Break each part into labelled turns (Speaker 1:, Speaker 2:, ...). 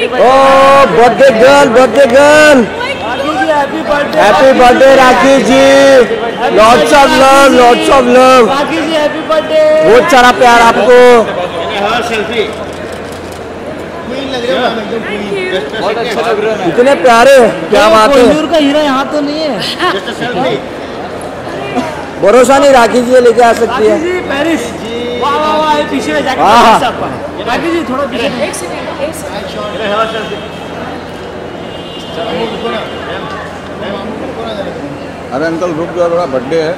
Speaker 1: O birthday girl birthday girl
Speaker 2: happy birthday
Speaker 1: Rakhi ji lots of love lots of love
Speaker 2: Rakhi ji happy birthday
Speaker 1: बहुत सारा प्यार आपको। इतने प्यारे क्या बात है?
Speaker 2: का हीरा यहाँ तो नहीं है।
Speaker 1: भरोसा नहीं राखी जी लेके आ सकती
Speaker 2: राखी
Speaker 1: है
Speaker 2: जी पेरिस। वाह वाह वाह ये पीछे में जाके
Speaker 1: हाँ।
Speaker 2: जी थोड़ा पीछे।
Speaker 3: एक सेकंड।
Speaker 4: अरे अंकल रुक जाओ थोड़ा बर्थडे है।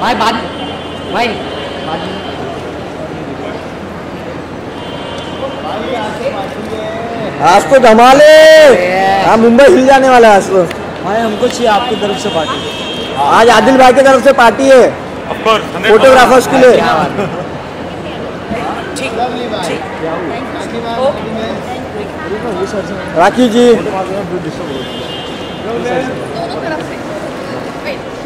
Speaker 2: भाई बाद भाई बाद
Speaker 1: आज तो धमाल है। हाँ मुंबई हिल जाने वाला है आज तो।
Speaker 2: भाई हमको चाहिए आपकी तरफ़ से पार्टी।
Speaker 1: आज आदिल भाई की तरफ़ से पार्टी है। फोटोग्राफर्स के लिए। राखी जी।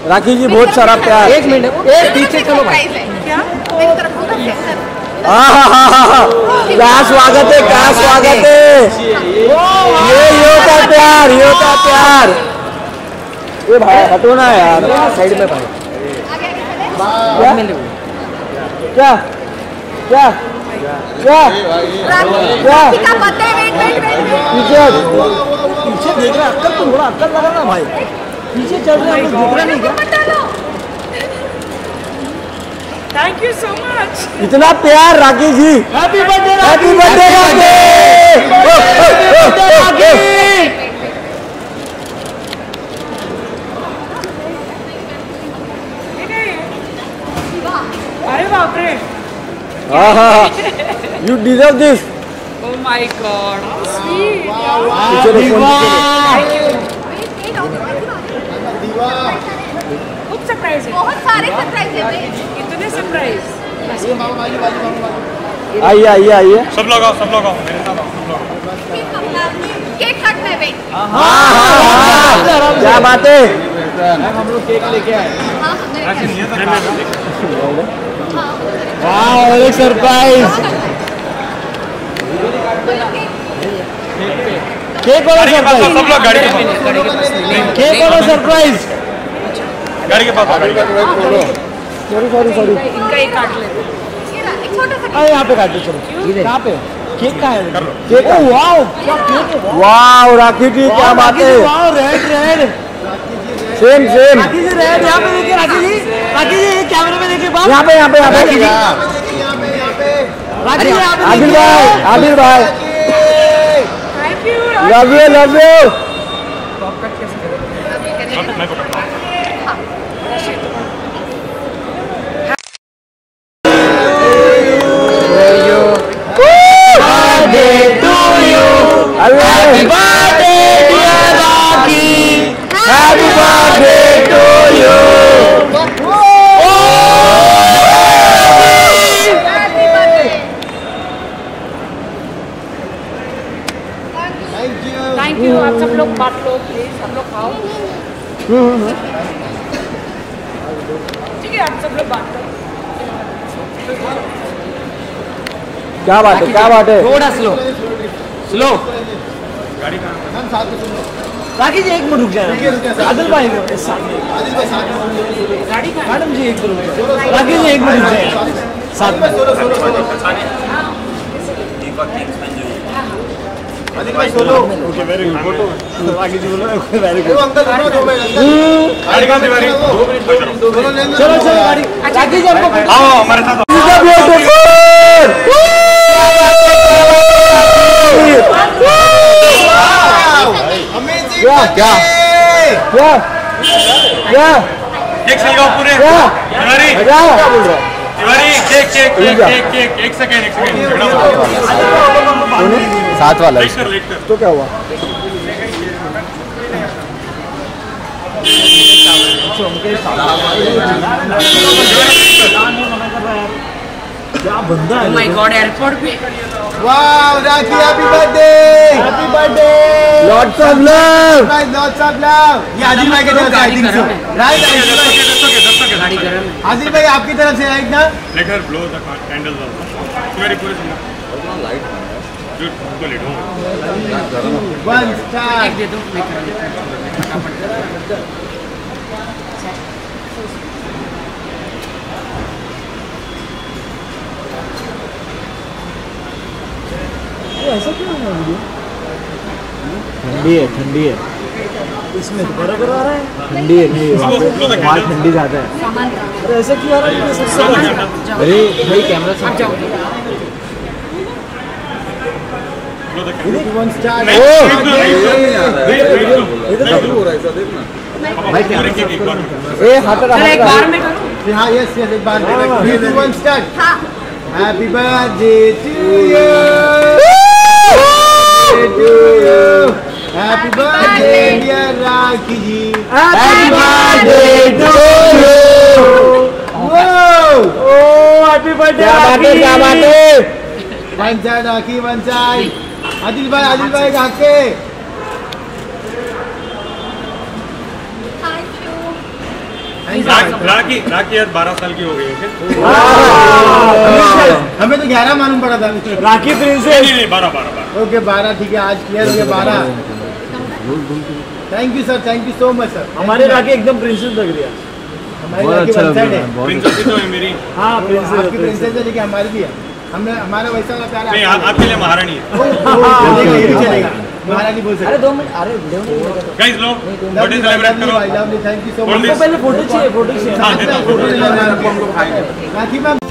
Speaker 1: राखी जी बहुत सारा प्यार।
Speaker 3: एक मिनट एक पीछे चलो भाई। क्या? मेरी तरफ़ होगा सेंटर
Speaker 1: हाँ हाँ हाँ हाँ हाँ क्या स्वागत है क्या स्वागत है? ये यो का प्यार यो का प्यार। ये भाई हटो ना यार। साइड में भाई। क्या? क्या? क्या? क्या? पीछे
Speaker 2: पीछे देख रहा अक्कल तो थोड़ा अक्कल लगा ना भाई। पीछे चल रहे हैं दिख रहा नहीं क्या?
Speaker 3: थैंक यू सो मच
Speaker 1: इतना प्यार Rakhi ji.
Speaker 2: Happy birthday
Speaker 1: happy birthday Rakhi हाँ हाँ हाँ you deserve this
Speaker 3: oh my god how sweet
Speaker 1: पीछे देखो, पीछे देखो।
Speaker 3: खूब सरप्राइज़ है
Speaker 5: बहुत सारे सरप्राइज़ है
Speaker 3: इतने सरप्राइज़
Speaker 1: आइए आइए आइए।
Speaker 6: सब लोग आओ सब लोग आओ। मेरे साथ आओ सब लोग
Speaker 5: केक काटना है भाई।
Speaker 1: हाँ हाँ हाँ क्या बात है?
Speaker 2: हम लोग केक लेके आए।
Speaker 5: हाँ। हमने
Speaker 2: वाह एक सरप्राइज़ केक वाला
Speaker 6: के आओ, सब लोग गाड़ी के पास
Speaker 2: केक वाला सरप्राइज़
Speaker 6: गाड़ी के पास गाड़ी के
Speaker 1: सॉरी सॉरी सॉरी
Speaker 3: इनका एक काट लेते
Speaker 5: एक छोटा सा
Speaker 2: अरे यहाँ पे काटो चलो। यहाँ पे? केक कहाँ है?
Speaker 1: केक
Speaker 2: वाओ क्या केक है?
Speaker 1: वाह राखी जी क्या बात है।
Speaker 2: रेड रेड
Speaker 1: सेम सेम
Speaker 2: यहाँ पे देखिए राखी जी। राखी जी कैमरे में देखिए बात
Speaker 1: यहाँ पे यहाँ पे यहाँ पे।
Speaker 2: राखी जी।
Speaker 1: आदिल भाई आदिल भाई। लव यू लव यू
Speaker 3: सब लोग बांट लो प्लीज़ सब लोग खाओ ठीक है आप सब लोग बांट लो
Speaker 1: क्या बात है क्या बात है?
Speaker 2: थोड़ा स्लो स्लो राखी जी एक मिनट रुक जाए आदिल भाई के साथ में। मैडम जी एक मिनट रुक जाए। राखी जी एक मिनट रुक जाए साथ में राखी जी बोलो वेरी गुड
Speaker 6: गाड़ी कहाँ से गाड़ी
Speaker 2: चलो चलो गाड़ी। जी हमको
Speaker 6: आओ हमारे साथ
Speaker 1: क्या क्या? क्या? क्या?
Speaker 6: केक सही गाओ पूरे।
Speaker 1: क्या?
Speaker 6: तिवारी।
Speaker 1: क्या बोल रहा है?
Speaker 6: तिवारी केक केक
Speaker 1: जा।
Speaker 6: केक केक एक सेकंड एक सेकंड।
Speaker 4: साथ वाला
Speaker 6: लेट कर लेट कर।
Speaker 1: तो क्या हुआ?
Speaker 2: क्या बंदा है?
Speaker 7: माय गॉड एयरपोर्ट पे।
Speaker 8: Wow Rakhi happy birthday
Speaker 2: happy birthday
Speaker 1: lots of love
Speaker 8: भाई लॉट्स ऑफ़ लव ये आदिल भाई की तरफ़ से आई थिंक सो। राइट
Speaker 7: गाड़ी गरम है।
Speaker 8: आदिल भाई आपकी तरफ़ से राइट ना?
Speaker 6: Let her blow the ca- candles also. मेरी पूरी
Speaker 4: लाइट
Speaker 6: जो लेट
Speaker 8: वन स्टार
Speaker 7: एक दे दो मैं कर देता हूँ
Speaker 2: ऐसा क्यों है वीडियो
Speaker 1: ठंडी है। ठंडी है
Speaker 2: इसमें तो बराबर आ रहा है?
Speaker 1: ठंडी है नहीं वहाँ पे वहाँ ठंडी ज़्यादा है
Speaker 2: अरे ऐसा क्यों आ रहा है
Speaker 1: अरे भाई कैमरा से
Speaker 4: हाँ
Speaker 8: यस यस एक बार one start happy birthday to you to you happy birthday dear Rakhi ji
Speaker 1: happy birthday to you
Speaker 2: oh happy birthday
Speaker 1: क्या बात है क्या बात है
Speaker 8: one side Rakhi one side Adil भाई आदिल भाई का के
Speaker 5: थैंक यू
Speaker 6: रा- राखी राखी आज बारह साल की हो गई है
Speaker 8: हमें तो ग्यारह मालूम पड़ा था।
Speaker 2: राखी प्रिंसेस।
Speaker 6: नहीं नहीं बारह बारह बारह।
Speaker 8: ओके बारह ठीक है आज क्लियर हो गया बारह। Thank you sir thank you so much sir
Speaker 2: हमारी राखी एकदम प्रिंसेस लग रही है।
Speaker 8: हमारी
Speaker 1: बहुत
Speaker 8: राखी
Speaker 1: अच्छा
Speaker 8: वन साइड है
Speaker 1: है।
Speaker 6: प्रिंसेस तो है मेरी।
Speaker 2: हाँ
Speaker 8: आपकी
Speaker 2: प्रिंसेस
Speaker 8: प्रिंसेस है लेकिन हमारी भी है। हमने हमारा वैसा वाला प्यार
Speaker 6: नहीं आप- आपके लिए महारानी है
Speaker 8: महारानी बोल सकते
Speaker 1: अरे दो मिनट अरे वीडियो
Speaker 6: गाइस लो बर्थडे सेलिब्रेट करो
Speaker 8: थैंक यू सो मच
Speaker 2: पहले फ़ोटो चाहिए फ़ोटो चाहिए
Speaker 6: हाँ देता हूँ
Speaker 8: राखी मैम